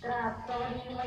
对都是什么